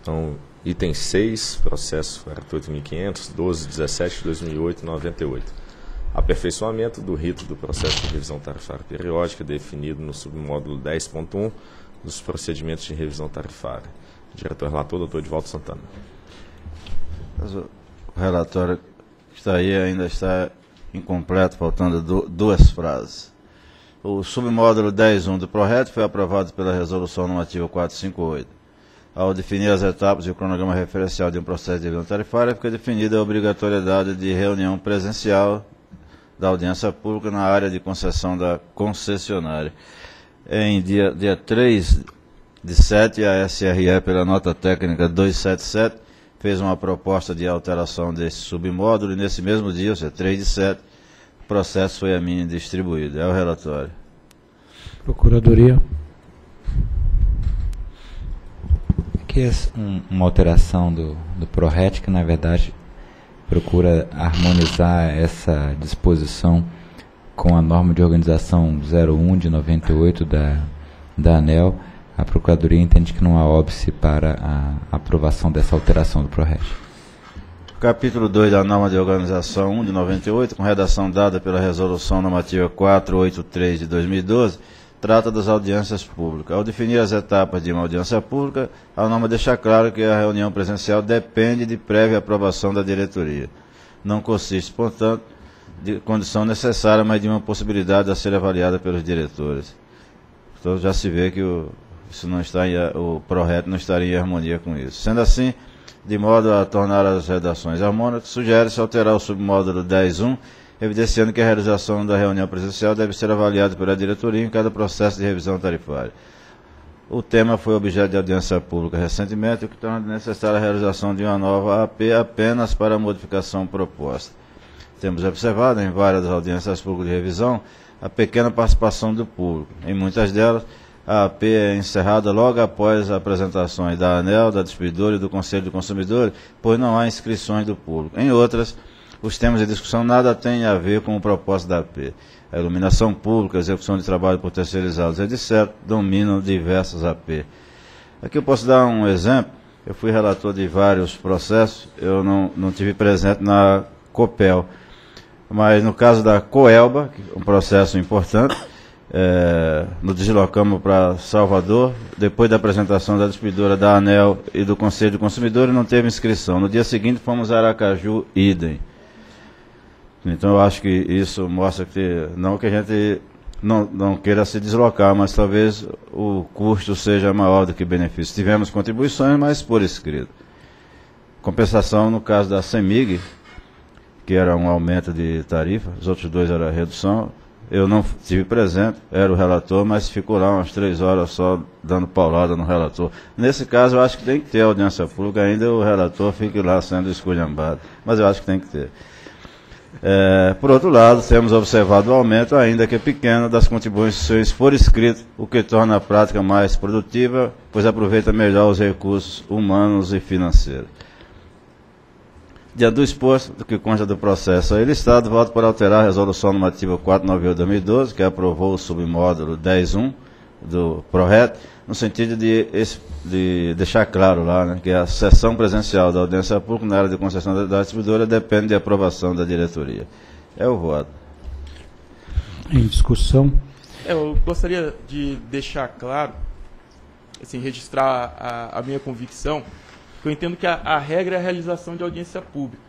Então, item 6, processo 48.500, 12, 17, 2008 98. Aperfeiçoamento do rito do processo de revisão tarifária periódica definido no submódulo 10.1 dos procedimentos de revisão tarifária. Diretor relator, doutor Edvaldo Santana. O relatório que está aí ainda está incompleto, faltando duas frases. O submódulo 10.1 do PRORET foi aprovado pela Resolução Normativa 458. Ao definir as etapas e o cronograma referencial de um processo de revisão tarifária, fica definida a obrigatoriedade de reunião presencial da audiência pública na área de concessão da concessionária. Em dia, dia 3 de 7, a SRE, pela nota técnica 277, fez uma proposta de alteração desse submódulo e nesse mesmo dia, ou seja, 3 de 7, o processo foi a mim distribuído. É o relatório. Procuradoria. Aqui é um, uma alteração do, do PRORET, que na verdade procura harmonizar essa disposição com a norma de organização 01 de 98 da, da ANEL, a Procuradoria entende que não há óbice para a aprovação dessa alteração do PROREG. Capítulo 2 da norma de organização 1 de 98, com redação dada pela Resolução Normativa 483 de 2012, trata das audiências públicas. Ao definir as etapas de uma audiência pública, a norma deixa claro que a reunião presencial depende de prévia aprovação da diretoria. Não consiste, portanto, de condição necessária, mas de uma possibilidade a ser avaliada pelos diretores. Então já se vê que o, isso não está em, o projeto não estaria em harmonia com isso. Sendo assim, de modo a tornar as redações harmônicas, sugere-se alterar o submódulo 10.1 evidenciando que a realização da reunião presencial deve ser avaliada pela diretoria em cada processo de revisão tarifária. O tema foi objeto de audiência pública recentemente, o que torna necessária a realização de uma nova AP apenas para a modificação proposta. Temos observado em várias audiências públicas de revisão a pequena participação do público. Em muitas delas, a AP é encerrada logo após as apresentações da ANEL, da distribuidora e do Conselho do Consumidor, pois não há inscrições do público. Em outras, os temas de discussão nada têm a ver com o propósito da AP. A iluminação pública, a execução de trabalho por terceirizados, etc., dominam diversas AP. Aqui eu posso dar um exemplo. Eu fui relator de vários processos, eu não, não tive presente na COPEL. Mas no caso da COELBA, é um processo importante, é, nos deslocamos para Salvador, depois da apresentação da distribuidora da ANEL e do Conselho de Consumidores, não teve inscrição. No dia seguinte fomos a Aracaju, idem. Então eu acho que isso mostra que não que a gente não, não queira se deslocar, mas talvez o custo seja maior do que benefício. Tivemos contribuições, mas por escrito. Compensação no caso da CEMIG, que era um aumento de tarifa, os outros dois era redução. Eu não tive presente, era o relator, mas ficou lá umas três horas só dando paulada no relator. Nesse caso, eu acho que tem que ter audiência pública, ainda o relator fique lá sendo esculhambado. Mas eu acho que tem que ter. É, por outro lado, temos observado o aumento, ainda que pequeno, das contribuições por escrito, o que torna a prática mais produtiva, pois aproveita melhor os recursos humanos e financeiros. Diante do exposto, do que consta do processo aí listado, voto para alterar a resolução normativa 498-2012, que aprovou o submódulo 10.1 do PRORET, no sentido de, de deixar claro lá né, que a sessão presencial da audiência pública na área de concessão da distribuidora depende de aprovação da diretoria. É o voto. Em discussão. É, eu gostaria de deixar claro, assim, registrar a, a minha convicção, que eu entendo que a, a, regra é a realização de audiência pública.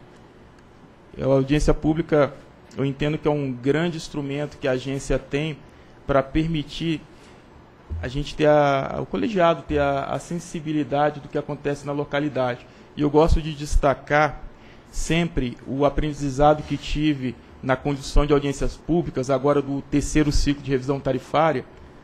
A audiência pública, eu entendo que é um grande instrumento que a agência tem para permitir a gente ter a, o colegiado ter a, a sensibilidade do que acontece na localidade. E eu gosto de destacar sempre o aprendizado que tive na condição de audiências públicas, agora do terceiro ciclo de revisão tarifária,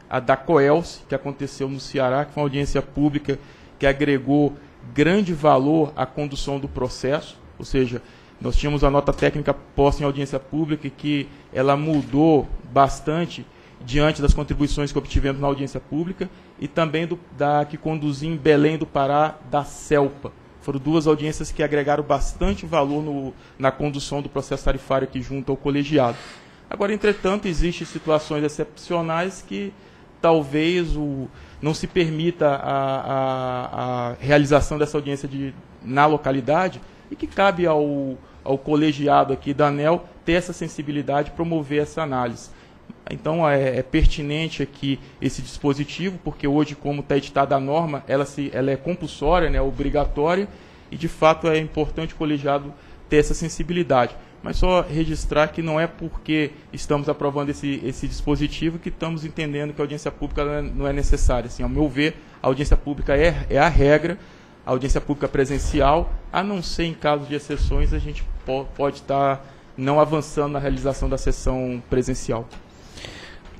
a da COELS, que aconteceu no Ceará, que foi uma audiência pública que agregou grande valor à condução do processo, ou seja, nós tínhamos a nota técnica posta em audiência pública que ela mudou bastante diante das contribuições que obtivemos na audiência pública e também do, da que conduzi em Belém do Pará, da CELPA. Foram duas audiências que agregaram bastante valor no, na condução do processo tarifário aqui junto ao colegiado. Agora, entretanto, existem situações excepcionais que talvez o, não se permita a, a, a realização dessa audiência de, na localidade e que cabe ao, ao colegiado aqui da ANEL ter essa sensibilidade, promover essa análise. Então é, é, pertinente aqui esse dispositivo, porque hoje, como está editada a norma, ela, se, ela é compulsória, né, obrigatória, e de fato é importante o colegiado ter essa sensibilidade. Mas só registrar que não é porque estamos aprovando esse, esse dispositivo que estamos entendendo que a audiência pública não é, não é necessária. Assim, ao meu ver, a audiência pública é, é a regra, a audiência pública presencial, a não ser em caso de exceções, a gente po pode estar não avançando na realização da sessão presencial.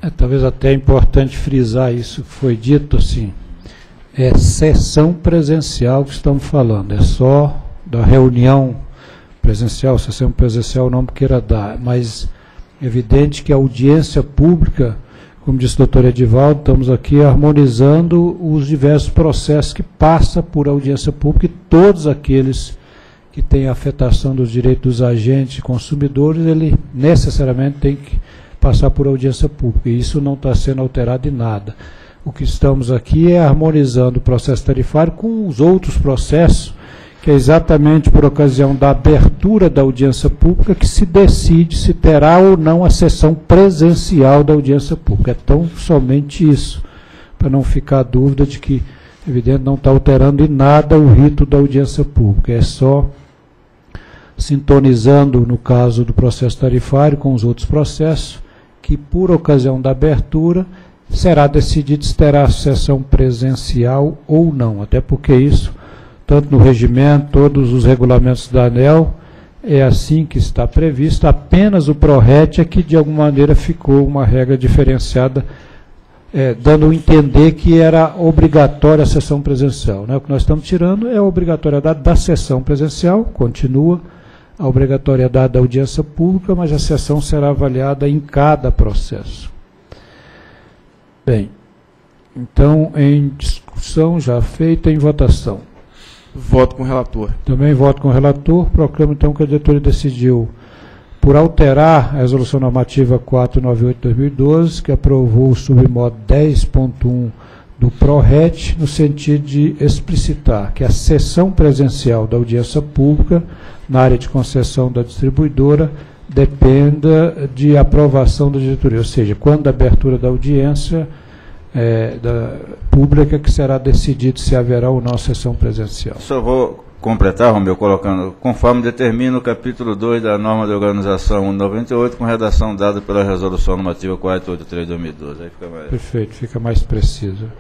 É, talvez até é importante frisar isso foi dito assim. É sessão presencial que estamos falando, é só da reunião presencial, sessão presencial não queira dar, mas é evidente que a audiência pública, como disse o doutor Edivaldo, estamos aqui harmonizando os diversos processos que passa por audiência pública e todos aqueles que têm afetação dos direitos dos agentes consumidores, ele necessariamente tem que passar por audiência pública, e isso não está sendo alterado em nada. O que estamos aqui é harmonizando o processo tarifário com os outros processos, que é exatamente por ocasião da abertura da audiência pública que se decide se terá ou não a sessão presencial da audiência pública. É tão somente isso, para não ficar dúvida de que, evidente, não está alterando em nada o rito da audiência pública, é só sintonizando, no caso do processo tarifário, com os outros processos, que, por ocasião da abertura, será decidido se terá sessão presencial ou não, até porque isso, tanto no regimento, todos os regulamentos da ANEL, é assim que está previsto, apenas o PRORET é que de alguma maneira ficou uma regra diferenciada, é, dando a entender que era obrigatória a sessão presencial. Né? O que nós estamos tirando é a obrigatoriedade da sessão presencial, continua, a obrigatoriedade da audiência pública, mas a sessão será avaliada em cada processo. Bem, então, em discussão já feita, em votação. Voto com o relator. Também voto com o relator. Proclamo, então, que a diretoria decidiu por alterar a resolução normativa 498-2012, que aprovou o submodo 10.1 do PRORET, no sentido de explicitar que a sessão presencial da audiência pública na área de concessão da distribuidora dependa de aprovação da diretoria, ou seja, quando a abertura da audiência é, da pública que será decidido se haverá ou não sessão presencial. Só vou completar, Romeu, colocando, conforme determina o capítulo 2 da norma de organização 98, com redação dada pela resolução normativa 483 de 2012. Aí fica mais... Perfeito, fica mais preciso.